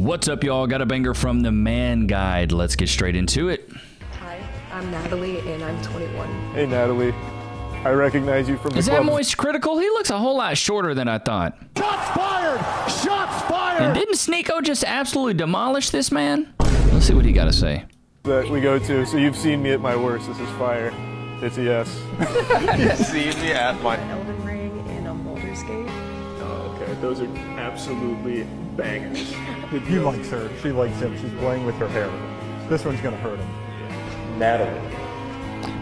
What's up, y'all? Got a banger from the Man Guide. Let's get straight into it. Hi, I'm Natalie and I'm 21. Hey, Natalie. I recognize you from the Is that club. Moist Critical? He looks a whole lot shorter than I thought. Shots fired! Shots fired! And didn't Sneako just absolutely demolish this man? Let's see what he got to say. that we go to. So you've seen me at my worst. This is fire. It's a yes. See me at my. Elden Ring and a Baldur's Gate. Oh, okay. Those are absolutely bangers. He likes her. She likes him. She's playing with her hair. This one's gonna hurt him. Natalie.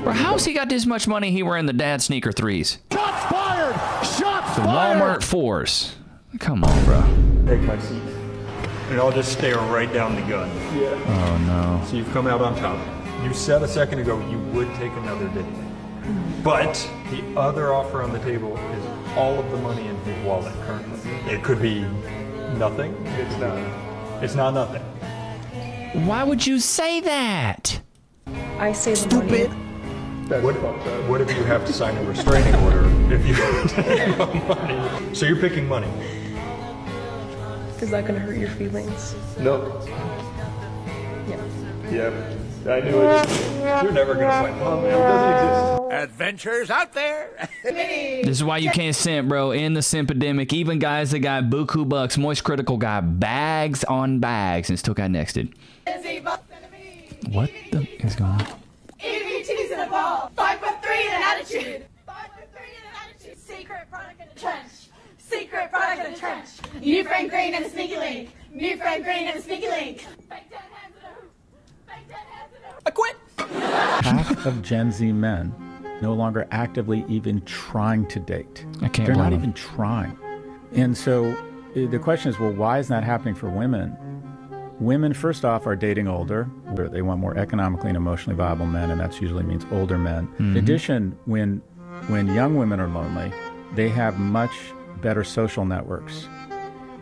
Bro, how's he got this much money he wearing the dad sneaker threes? Shots fired! Shots The fired! Walmart fours. Come on, bro. Take my seat. And I'll just stare right down the gun. Yeah. Oh, no. So you've come out on top. You said a second ago you would take another date. But the other offer on the table is all of the money in his wallet currently. It could be nothing. It's not. It's not nothing. Why would you say that? I say the money. That's What, what if you have to sign a restraining order if you take money? So you're picking money. Is that gonna hurt your feelings? Nope. Yeah. Yep. I knew it. You're never gonna find Oh love. man, it doesn't exist. Adventures out there. This is why you can't simp, bro. In the simpidemic, even guys that got buku bucks, Moist Critical got bags on bags and still got nexted. What the is going on? EVT's in a ball. Five foot three in an attitude. Five foot three in an attitude. Secret product in the trench. Secret product in the trench. New friend green and a sneaky link. New friend green and a sneaky link. Fake dead hands in a hoop. Fake dead hands in a hoop. I quit. half of Gen Z men no longer actively even trying to date. I can't They're not them. even trying. And so uh, the question is, well, why isn't that happening for women? Women, first off, are dating older. where They want more economically and emotionally viable men, and that usually means older men. In addition, when when young women are lonely, they have much better social networks.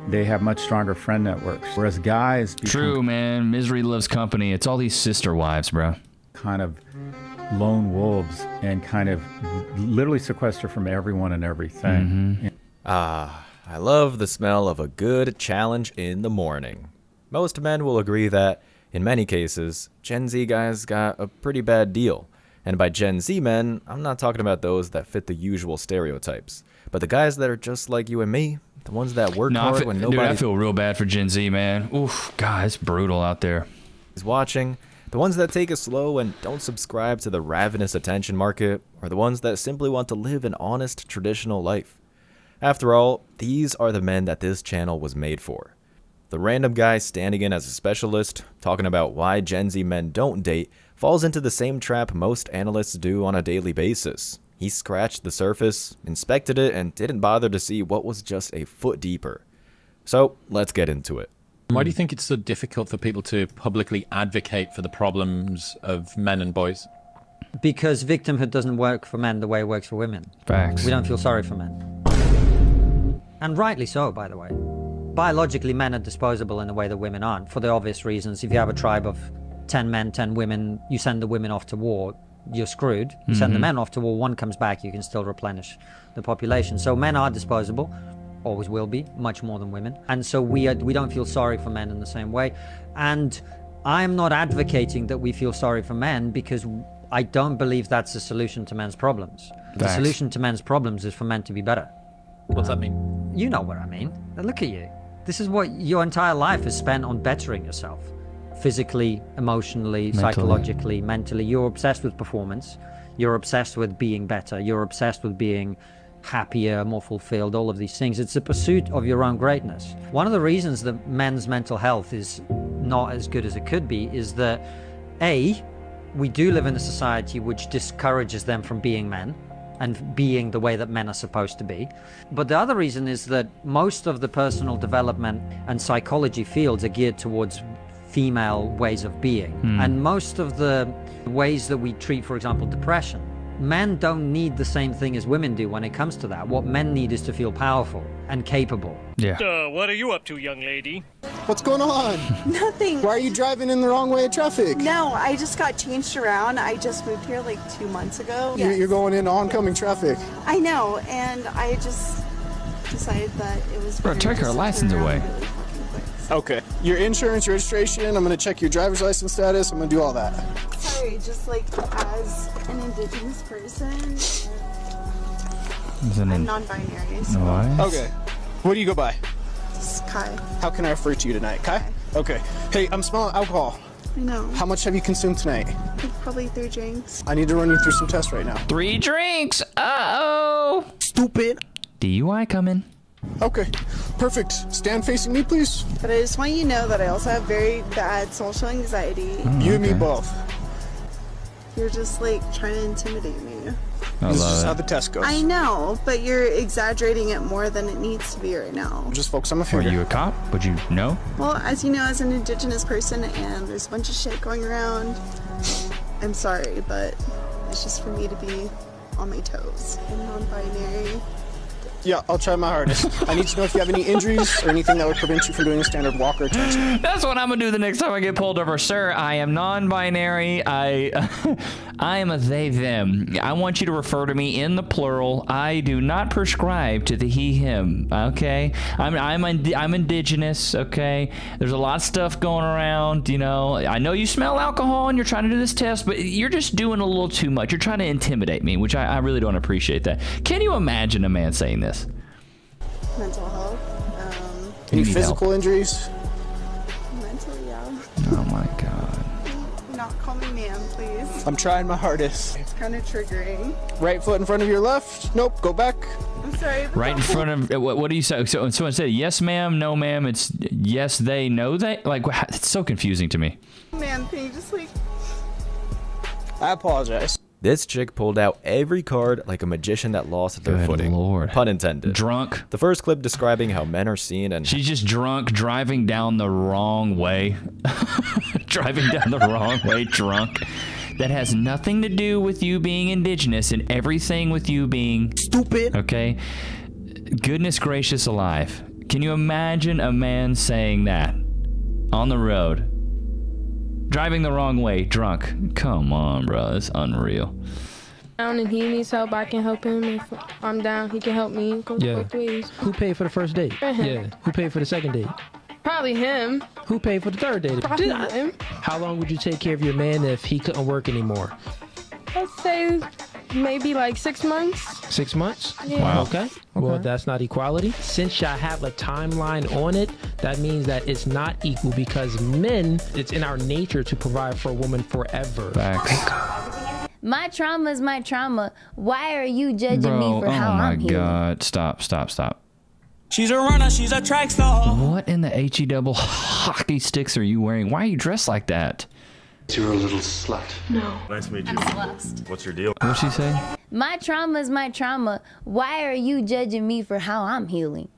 They have much stronger friend networks. Whereas guys become True, man. Misery loves company. It's all these sister wives, bro. kind of lone wolves and kind of literally sequester from everyone and everything. Ah, I love the smell of a good challenge in the morning. Most men will agree that, in many cases, Gen Z guys got a pretty bad deal. And by Gen Z men, I'm not talking about those that fit the usual stereotypes, but the guys that are just like you and me, the ones that work No, I hard feel, when dude, I feel real bad for Gen Z, man. Oof, God, it's brutal out there. He's watching, the ones that take it slow and don't subscribe to the ravenous attention market, are the ones that simply want to live an honest, traditional life. After all, these are the men that this channel was made for. The random guy standing in as a specialist, talking about why Gen Z men don't date, falls into the same trap most analysts do on a daily basis. He scratched the surface, inspected it, and didn't bother to see what was just a foot deeper. So, let's get into it. Why do you hmm. think it's so difficult for people to publicly advocate for the problems of men and boys? Because victimhood doesn't work for men the way it works for women. Facts. We don't feel sorry for men. And rightly so, by the way. Biologically, men are disposable in a way that women aren't, for the obvious reasons. If you have a tribe of 10 men, 10 women, you send the women off to war, you're screwed. You send the mm-hmm. men off to war, one comes back, you can still replenish the population. So men are disposable, always will be, much more than women. And so we, are, we don't feel sorry for men in the same way. And I'm not advocating that we feel sorry for men because I don't believe that's the solution to men's problems. The solution to men's problems is for men to be better. What's that mean? You know what I mean. Look at you. This is what your entire life is spent on bettering yourself. Physically, emotionally, psychologically, mentally. You're obsessed with performance. You're obsessed with being better. You're obsessed with being happier, more fulfilled, all of these things. It's a pursuit of your own greatness. One of the reasons that men's mental health is not as good as it could be is that A, we do live in a society which discourages them from being men and being the way that men are supposed to be. But the other reason is that most of the personal development and psychology fields are geared towards female ways of being. Hmm. And most of the ways that we treat, for example, depression, men don't need the same thing as women do when it comes to that. What men need is to feel powerful and capable. Yeah. Uh, what are you up to, young lady? What's going on? Nothing. Why are you driving in the wrong way of traffic? No, I just got changed around. I just moved here like two months ago. You're, you're going in oncoming traffic. I know, and I just decided that it was. Bro, take to her license away. really fucking place. Okay. Your insurance, registration, I'm gonna check your driver's license status, I'm gonna do all that. Sorry, just like as an indigenous person, Is it I'm non-binary. So What? Okay. What do you go by? It's Kai. How can I refer to you tonight? Kai? Okay. Hey, I'm smelling alcohol. I know. How much have you consumed tonight? Like probably three drinks. I need to run you through some tests right now. Three drinks. Uh oh. Stupid. DUI coming. Okay. Perfect. Stand facing me, please. But I just want you to know that I also have very bad social anxiety. you and me both. You're just like trying to intimidate me. I this is love just it. how the test goes. I know, but you're exaggerating it more than it needs to be right now. Just focus on my Were finger. you a cop? Would you know? Well, as you know, as an indigenous person, and there's a bunch of shit going around, I'm sorry, but it's just for me to be on my toes. I'm non-binary. Yeah, I'll try my hardest. I need to know if you have any injuries or anything that would prevent you from doing a standard walk or attention. That's what I'm gonna do the next time I get pulled over, sir. I am non-binary. I, I am a they them. I want you to refer to me in the plural. I do not prescribe to the he him. Okay, I'm I'm I'm indigenous. Okay, there's a lot of stuff going around. You know, I know you smell alcohol and you're trying to do this test, but you're just doing a little too much. You're trying to intimidate me, which I, I really don't appreciate. That. Can you imagine a man saying this? Mental health. Um, Any You need physical injuries? mental, yeah. Oh my god. Not call me ma'am, please. I'm trying my hardest. It's kind of triggering. Right foot in front of your left. Nope, go back. I'm sorry. Right in front of what, what do you say? So someone said yes, ma'am, no, ma'am. It's yes, they, no, they. Like it's so confusing to me. Man, can you just like I apologize. This chick pulled out every card like a magician that lost their Good footing. lord. Pun intended. Drunk. The first clip describing how men are seen and She's just drunk, driving down the wrong way. driving down the wrong way, drunk. That has nothing to do with you being indigenous and everything with you being stupid. Okay. Goodness gracious alive. Can you imagine a man saying that on the road? Driving the wrong way, drunk. Come on, bro. That's unreal. down and he needs help, I can help him. If I'm down, he can help me. It goes Yeah. both ways. Who paid for the first date? Yeah. Who paid for the second date? Probably him. Who paid for the third date? Probably him. How long would you take care of your man if he couldn't work anymore? Let's say maybe like six months. Six months? Yeah. Wow. Okay. Well, that's not equality. Since I have a timeline on it, that means that it's not equal because men, it's in our nature to provide for a woman forever. Facts. My trauma is my trauma. Why are you judging Bro, me for oh how I'm healing? god. Stop, stop, stop. She's a runner, she's a track star. What in the HE double hockey sticks are you wearing? Why are you dressed like that? You're a little slut. No. Nice to meet you. I'm Celeste. What's your deal? What'd she say? My trauma is my trauma. Why are you judging me for how I'm healing?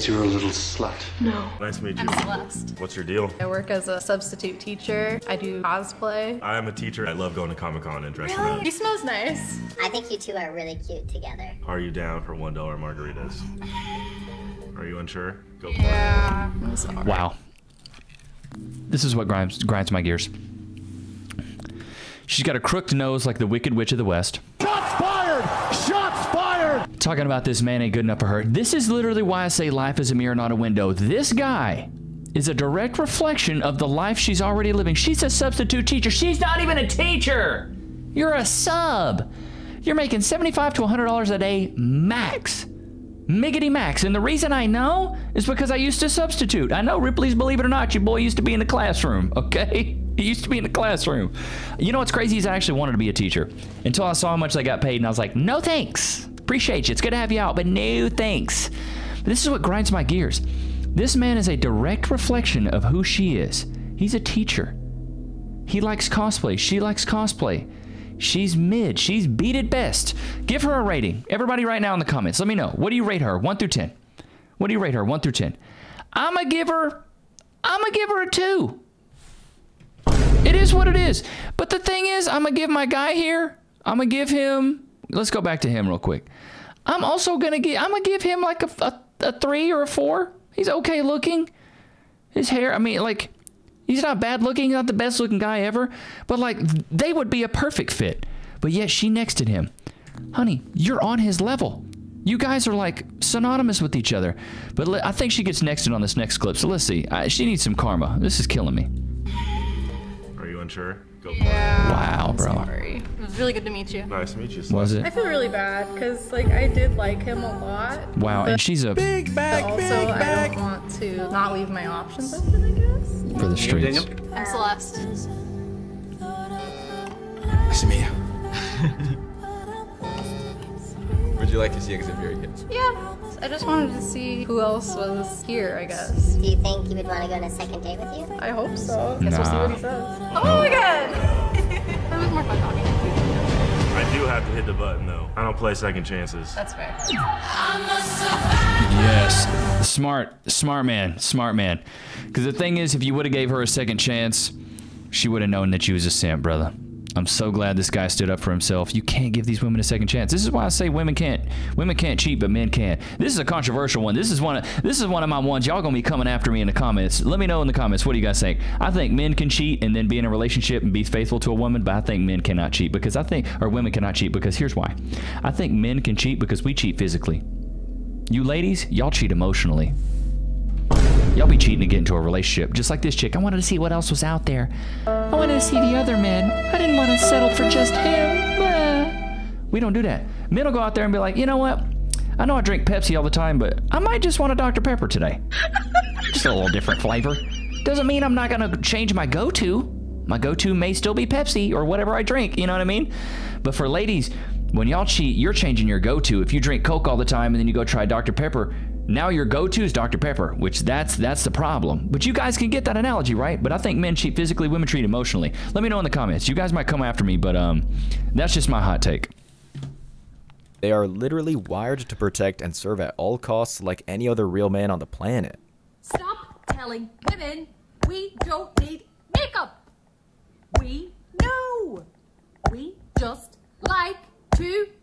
You're a little slut. No. Nice to meet you. I'm Celeste. What's your deal? I work as a substitute teacher. I do cosplay. I'm a teacher. I love going to Comic Con and dressing Really? up. He smells nice. I think you two are really cute together. Are you down for one dollar margaritas? Are you unsure? Go for Yeah. I'm sorry. Wow. This is what grinds grinds my gears. She's got a crooked nose like the Wicked Witch of the West. Shots fired! Shots fired! Talking about this man ain't good enough for her. This is literally why I say life is a mirror, not a window. This guy is a direct reflection of the life she's already living. She's a substitute teacher. She's not even a teacher. You're a sub. You're making 75 to $100 a day max. Miggity max. And the reason I know is because I used to substitute. I know Ripley's Believe It or Not, your boy used to be in the classroom, okay? He used to be in the classroom. You know what's crazy is I actually wanted to be a teacher until I saw how much they got paid and I was like, no thanks. Appreciate you. It's good to have you out, but no thanks. This is what grinds my gears. This man is a direct reflection of who she is. He's a teacher. He likes cosplay. She likes cosplay. She's mid. She's beat at best. Give her a rating. Everybody right now in the comments, let me know. What do you rate her? 1 through 10. What do you rate her? 1 through 10. I'm going to give her I'm going to give her a 2. It is what it is. But the thing is, I'm going to give my guy here, I'm going to give him Let's go back to him real quick. I'm also going to give I'm going to give him like a, a a 3 or a 4. He's okay looking. His hair, I mean like He's not bad looking, not the best looking guy ever, but like they would be a perfect fit. But yet she nexted him. Honey, you're on his level. You guys are like synonymous with each other. But I think she gets nexted on this next clip. So let's see. I, she needs some karma. This is killing me. Are you unsure? Go Yeah. Wow, bro. Sorry. It was really good to meet you. Nice to meet you. Was it? I feel really bad because like I did like him a lot. Wow, and she's a big bag, but also big I bag. don't want to not leave my options open. I guess. for the streets. I'm Celeste. Nice to meet you. Would you like to see Xavier again? Yeah. I just wanted to see who else was here. I guess. Do you think you would want to go on a second date with you? I hope so. Guess we'll see what he says. Oh my god. that was more fun talking. I do have to hit the button though. I don't play second chances. That's fair. Yes. Smart, smart man, smart man. Because the thing is, if you would have gave her a second chance, she would have known that you was a simp, brother. I'm so glad this guy stood up for himself. You can't give these women a second chance. This is why I say women can't. Women can't cheat, but men can. This is a controversial one. This is one. Of, this is one of my ones. Y'all gonna be coming after me in the comments. Let me know in the comments. What do you guys think? I think men can cheat and then be in a relationship and be faithful to a woman, but I think men cannot cheat because I think, or women cannot cheat because here's why. I think men can cheat because we cheat physically. You ladies, y'all cheat emotionally. Y'all be cheating to get into a relationship, just like this chick. I wanted to see what else was out there. I wanted to see the other men. I didn't want to settle for just him. We don't do that. Men will go out there and be like, you know what? I know I drink Pepsi all the time, but I might just want a Dr. Pepper today. just a little different flavor. Doesn't mean I'm not going to change my go to. My go to may still be Pepsi or whatever I drink, you know what I mean? But for ladies, when y'all cheat, you're changing your go to. If you drink Coke all the time and then you go try Dr. Pepper, now your go-to is Dr. Pepper, which that's that's the problem. But you guys can get that analogy, right? But I think men cheat physically, women treat emotionally. Let me know in the comments. You guys might come after me, but um, that's just my hot take. They are literally wired to protect and serve at all costs like any other real man on the planet. Stop telling women we don't need makeup. We know. We just like to wear it. Halas.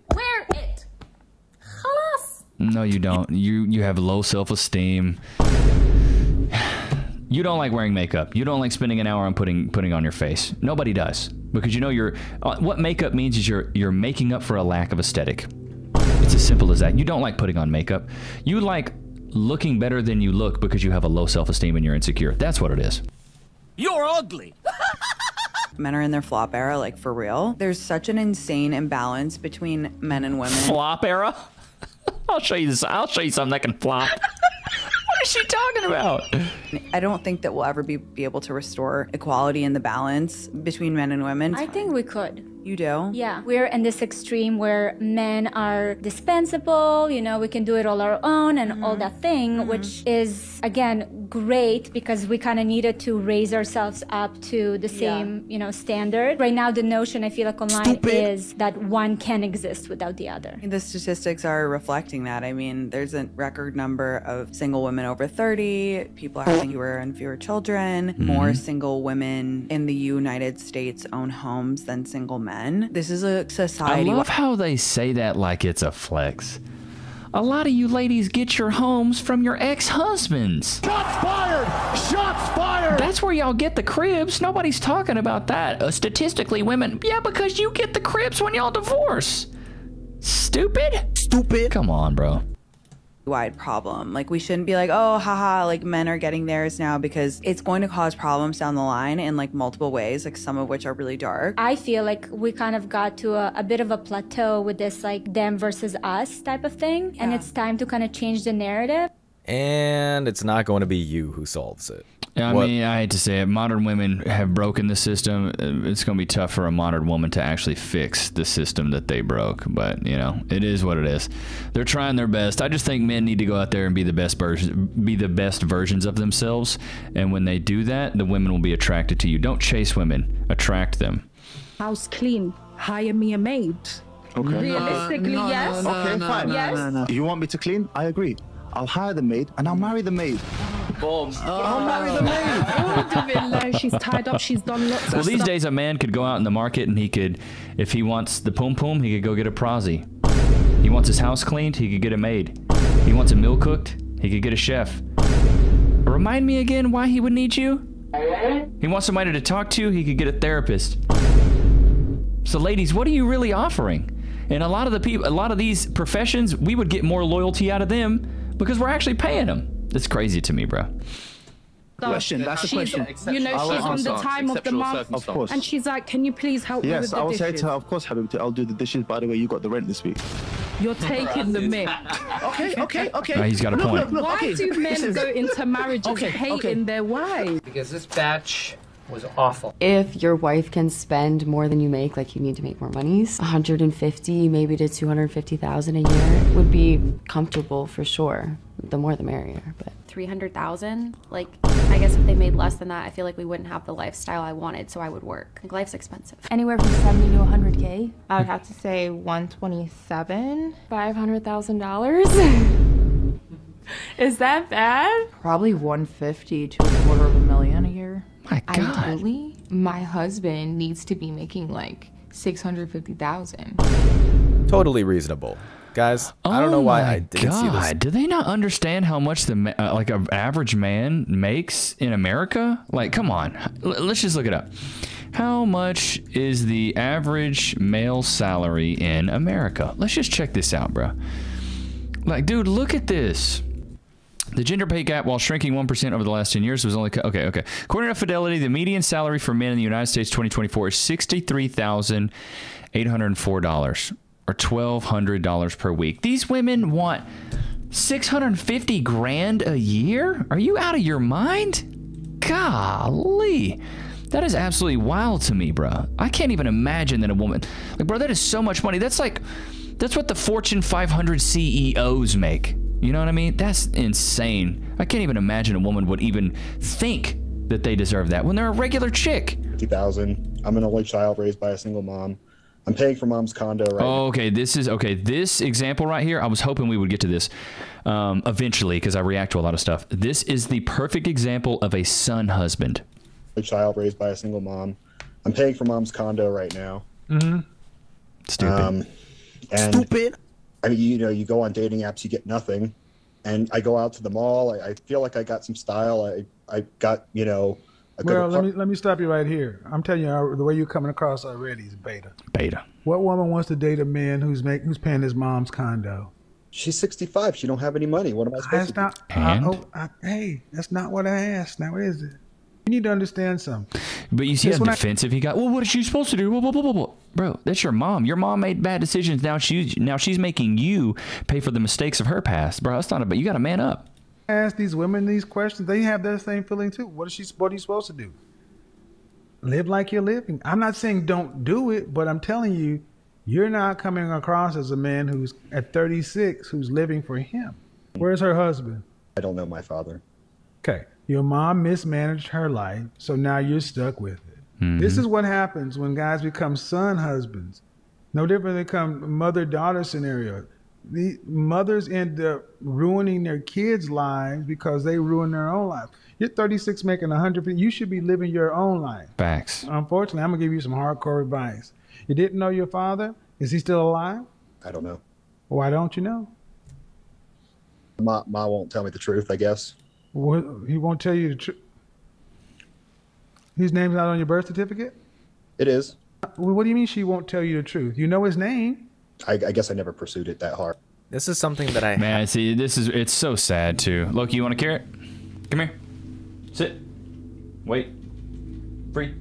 No, you don't. You you have low self-esteem. You don't like wearing makeup. You don't like spending an hour on putting putting on your face. Nobody does because you know you're. Uh, what makeup means is you're you're making up for a lack of aesthetic. It's as simple as that. You don't like putting on makeup. You like looking better than you look because you have a low self-esteem and you're insecure. That's what it is. You're ugly. Men are in their flop era, like for real. There's such an insane imbalance between men and women. Flop era? I'll show you this. I'll show you something that can flop. what is she talking about? I don't think that we'll ever be, be able to restore equality and the balance between men and women. I think we could. You do? Yeah, we're in this extreme where men are dispensable, you know, we can do it all our own and all that thing, which is, again, great because we kind of needed to raise ourselves up to the same, you know, standard. Right now, the notion I feel like online is that one can exist without the other. The statistics are reflecting that. I mean, there's a record number of single women over 30. People are having fewer and fewer children. More Mhm. single women in the United States own homes than single men. This is a society. I love how they say that like it's a flex. A lot of you ladies get your homes from your ex-husbands. Shots fired! Shots fired! That's where y'all get the cribs. Nobody's talking about that. Uh, statistically, women, yeah, because you get the cribs when y'all divorce. Stupid? Stupid. Come on, bro. Wide problem. Like we shouldn't be like, oh, haha, like men are getting theirs now because it's going to cause problems down the line in like multiple ways, like some of which are really dark. I feel like we kind of got to a, a bit of a plateau with this like them versus us type of thing. And it's time to kind of change the narrative. And it's not going to be you who solves it. I What- mean, I hate to say it. Modern women have broken the system. Uh, It's going to be tough for a modern woman to actually fix the system that they broke. But you know, it is what it is. They're trying their best. I just think men need to go out there and be the best version, be the best versions of themselves. And when they do that, the women will be attracted to you. Don't chase women. Attract them. House clean. Hire me a maid. Okay. Realistically, yes. Okay, fine. yes. You want me to clean? I agree. I'll hire the maid and I'll marry the maid. Boom. Oh, I'll marry the maid. Oh, Davila, she's tied up. She's done lots Well, of these stuff. days, a man could go out in the market and he could, if he wants the pum pum, he could go get a prosy. He wants his house cleaned, he could get a maid. He wants a meal cooked, he could get a chef. Remind me again why he would need you? He wants somebody to talk to, he could get a therapist. So, ladies, what are you really offering? And a lot of the people, a lot of these professions, we would get more loyalty out of them because we're actually paying them. That's crazy to me, bro. Question, that's a question. You know, she's on the time of the month. Of course. and she's like, "Can you please help me with the Yes, the I will say dishes?" to her, of course, Habibti, I'll do the dishes. By the way, you got the rent this week. You're taking the mic. Okay, okay, okay. No, he's got a Look, point. look, look, Why okay. do men go into marriages Okay, hating okay. their wives? Because this batch was awful. If your wife can spend more than you make, like you need to make more monies, 150 maybe to 250,000 a year would be comfortable for sure. The more the merrier, but 300,000. Like, I guess if they made less than that, I feel like we wouldn't have the lifestyle I wanted, so I would work. Like, life's expensive. Anywhere from 70 to 100K. I would have to say 127. $500,000? Is that bad? Probably 150 to a quarter of a million a year. My God. Ideally, my husband needs to be making like 650,000. Totally reasonable. Guys, I don't know why Oh I didn't see this. God, Do they not understand how much the ma- uh, like an average man makes in America? Like, come on, L- let's just look it up. How much is the average male salary in America? Let's just check this out, bro. Like, dude, look at this. The gender pay gap, while shrinking 1% over the last 10 years, was only. Okay, okay. According to Fidelity, the median salary for men in the United States 2024 is $63,804 or $1,200 per week. These women want 650 grand a year? Are you out of your mind? Golly. That is absolutely wild to me, bro. I can't even imagine that a woman, like, bro, that is so much money. That's like, that's what the Fortune 500 CEOs make. You know what I mean? That's insane. I can't even imagine a woman would even think that they deserve that when they're a regular chick. 50,000. I'm an only child raised by a single mom. I'm paying for mom's condo right Oh, okay. This is okay. This example right here, I was hoping we would get to this um, eventually because I react to a lot of stuff. This is the perfect example of a son husband. A child raised by a single mom. I'm paying for mom's condo right now. Mm-hmm. Stupid. Um, and Stupid. I mean, you know, you go on dating apps, you get nothing. And I go out to the mall. I, I feel like I got some style. I, I got, you know, a good Well, let me let me stop you right here. I'm telling you, the way you're coming across already is beta. Beta. What woman wants to date a man who's make who's paying his mom's condo? She's 65. She don't have any money. What am I supposed That's to not. do? I, oh, I, hey, that's not what I asked. Now is it? You need to understand something. But you see how one I- defensive he got. Well, what is she supposed to do? Blah, blah, blah, blah, blah. Bro, that's your mom. Your mom made bad decisions. Now she's now she's making you pay for the mistakes of her past, bro. That's not about. You got to man up. Ask these women these questions. They have that same feeling too. What is she? What are you supposed to do? Live like you're living. I'm not saying don't do it, but I'm telling you, you're not coming across as a man who's at 36 who's living for him. Where's her husband? I don't know my father. Okay. Your mom mismanaged her life, so now you're stuck with it. This mm-hmm. is what happens when guys become son husbands. No different than become mother daughter scenario. The mothers end up ruining their kids' lives because they ruin their own life. You're 36 making 100. You should be living your own life. Facts. Unfortunately, I'm gonna give you some hardcore advice. You didn't know your father? Is he still alive? I don't know. Why don't you know? Ma, Ma won't tell me the truth, I guess. What, he won't tell you the truth. His name's not on your birth certificate? It is. Well, what do you mean she won't tell you the truth? You know his name. I, I guess I never pursued it that hard. This is something that I Man, see, this is it's so sad too. Loki, you want a carrot? Come here. Sit. Wait. Free.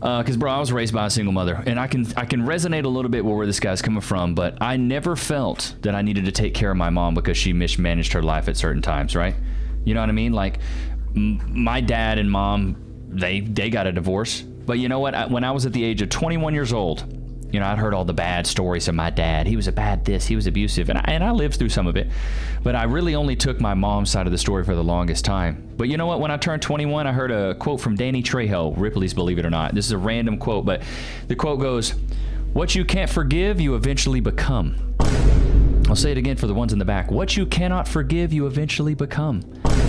Uh, Because bro, I was raised by a single mother, and I can I can resonate a little bit with where this guy's coming from, but I never felt that I needed to take care of my mom because she mismanaged her life at certain times, right? You know what I mean? Like m- my dad and mom, they they got a divorce, but you know what? I, when I was at the age of 21 years old, you know, I'd heard all the bad stories of my dad. He was a bad this, he was abusive, and I, and I lived through some of it. But I really only took my mom's side of the story for the longest time. But you know what? When I turned 21, I heard a quote from Danny Trejo, Ripley's Believe It or Not. This is a random quote, but the quote goes, What you can't forgive, you eventually become. I'll say it again for the ones in the back. What you cannot forgive, you eventually become.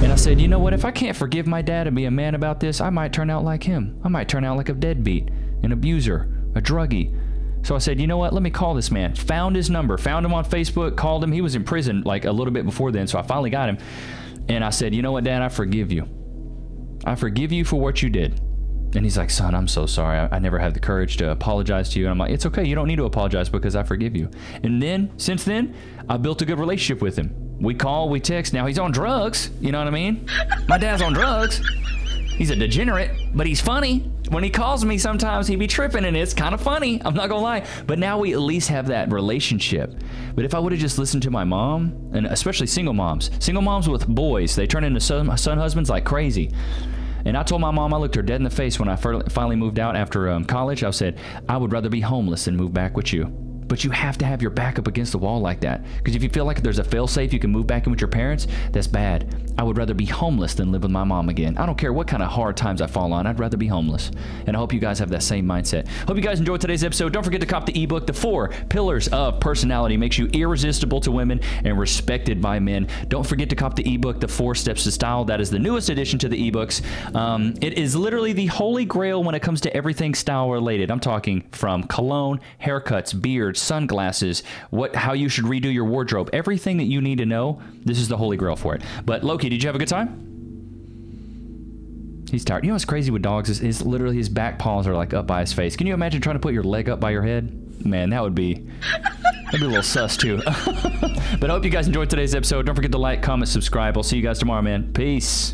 And I said, you know what? If I can't forgive my dad and be a man about this, I might turn out like him. I might turn out like a deadbeat, an abuser, a druggie. So I said, you know what? Let me call this man. Found his number, found him on Facebook, called him. He was in prison like a little bit before then, so I finally got him. And I said, you know what, Dad? I forgive you. I forgive you for what you did. And he's like, son, I'm so sorry. I, I never had the courage to apologize to you. And I'm like, it's okay. You don't need to apologize because I forgive you. And then, since then, I built a good relationship with him. We call, we text. Now he's on drugs. You know what I mean? My dad's on drugs. He's a degenerate, but he's funny. When he calls me, sometimes he be tripping, and it's kind of funny. I'm not gonna lie. But now we at least have that relationship. But if I would have just listened to my mom, and especially single moms, single moms with boys, they turn into son, son husbands like crazy. And I told my mom, I looked her dead in the face when I finally moved out after um, college. I said, I would rather be homeless than move back with you. But you have to have your back up against the wall like that. Because if you feel like there's a failsafe you can move back in with your parents, that's bad. I would rather be homeless than live with my mom again. I don't care what kind of hard times I fall on, I'd rather be homeless. And I hope you guys have that same mindset. Hope you guys enjoyed today's episode. Don't forget to cop the ebook, The Four Pillars of Personality. Makes you irresistible to women and respected by men. Don't forget to cop the ebook, The Four Steps to Style. That is the newest addition to the ebooks. Um, it is literally the holy grail when it comes to everything style related. I'm talking from cologne, haircuts, sunglasses, what how you should redo your wardrobe, everything that you need to know. This is the holy grail for it. But Loki, did you have a good time? He's tired. You know what's crazy with dogs is, is literally his back paws are like up by his face. Can you imagine trying to put your leg up by your head? Man, that would be that'd be a little sus too. but I hope you guys enjoyed today's episode. Don't forget to like, comment, subscribe. I'll see you guys tomorrow, man. Peace.